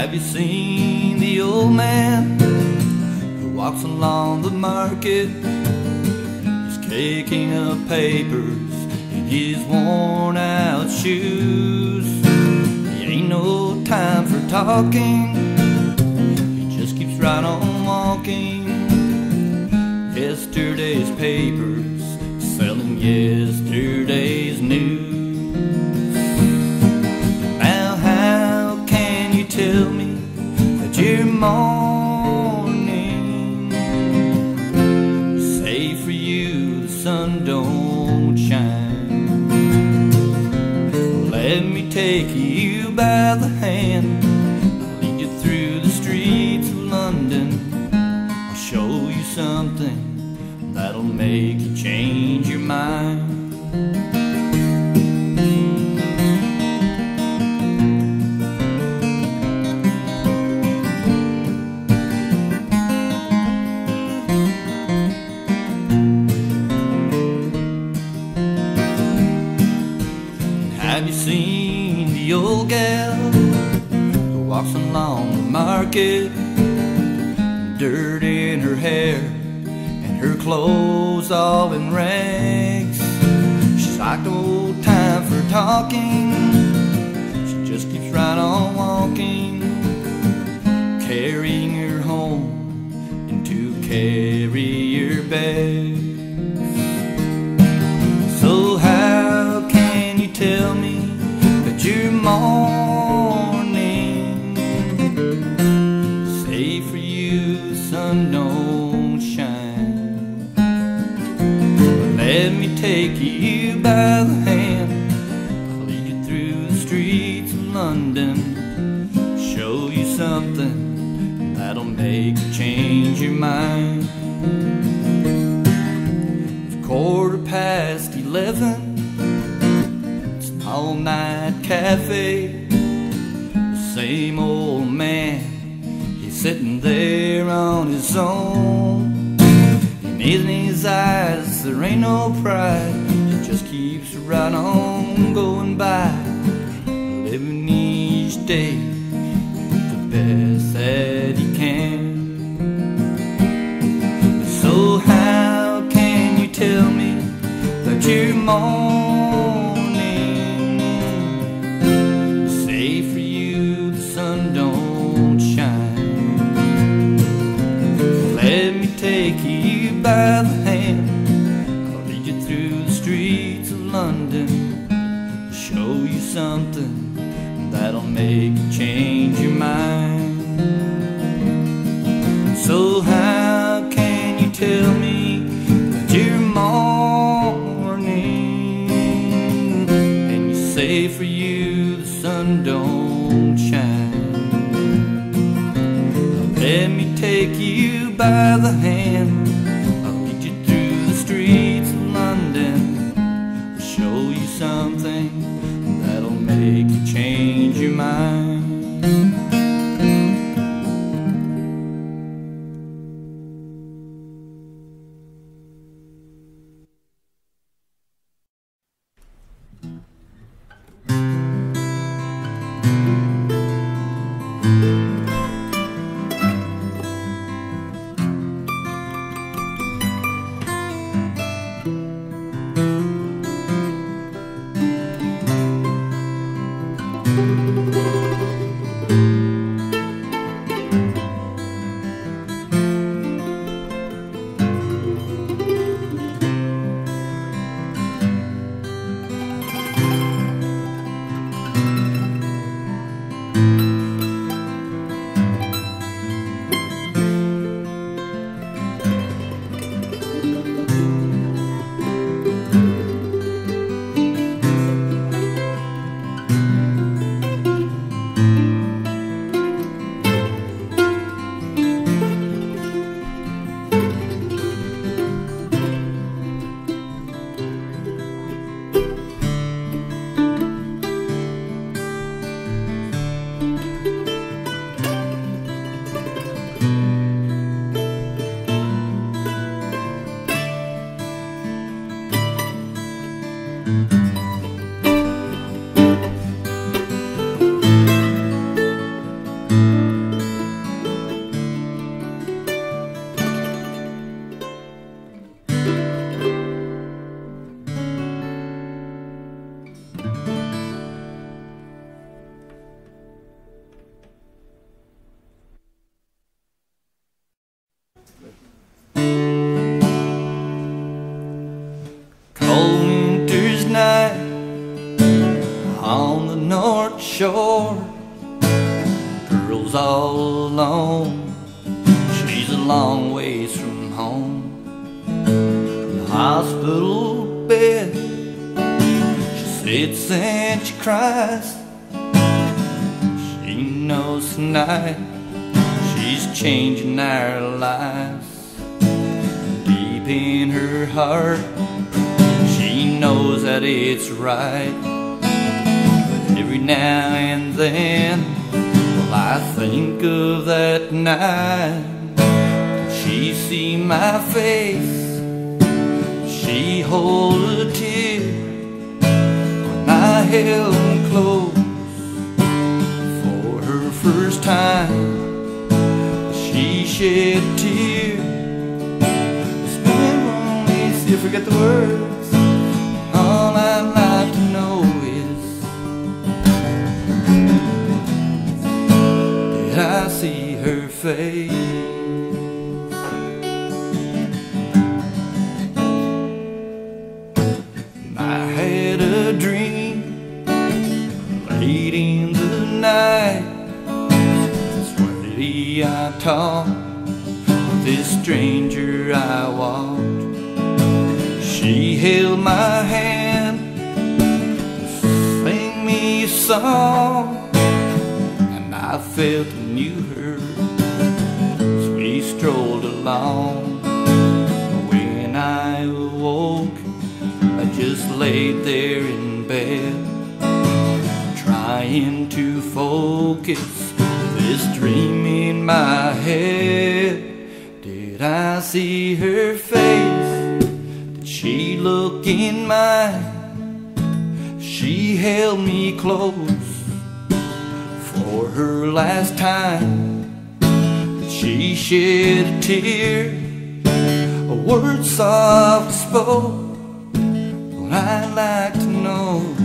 Have you seen the old man who walks along the market? He's kicking up papers in his worn out shoes. He ain't no time for talking, he just keeps right on walking. Yesterday's papers selling yesterday's hand. I'll lead you through the streets of London. I'll show you something that'll make you change your mind. Have you seen the old gal walks along the market? Dirt in her hair and her clothes all in rags. She's like old time for talking. She just keeps right on walking, carrying her home into carrier bags. Make change your mind. It's quarter past eleven. It's an all night cafe. The same old man, he's sitting there on his own. And in his eyes, there ain't no pride. He just keeps right on going by, living each day the best Let me take you by the hand. Girl's all alone. She's a long ways from home. In the hospital bed, she sits and she cries. She knows tonight she's changing our lives. Deep in her heart, she knows that it's right. Every now and then, well, I think of that night. She see my face, she hold a tear when I held him close for her first time. She shed a tear. Spin on me, see, I forget the words. Face? I had a dream late in the night. Sweaty I talked with this stranger I walked. She held my hand, sang me a song, and I felt I knew her along. When I awoke, I just laid there in bed, trying to focus this dream in my head. Did I see her face? Did she look in mine? She held me close for her last time. She shed a tear, a word soft spoke. What I'd like to know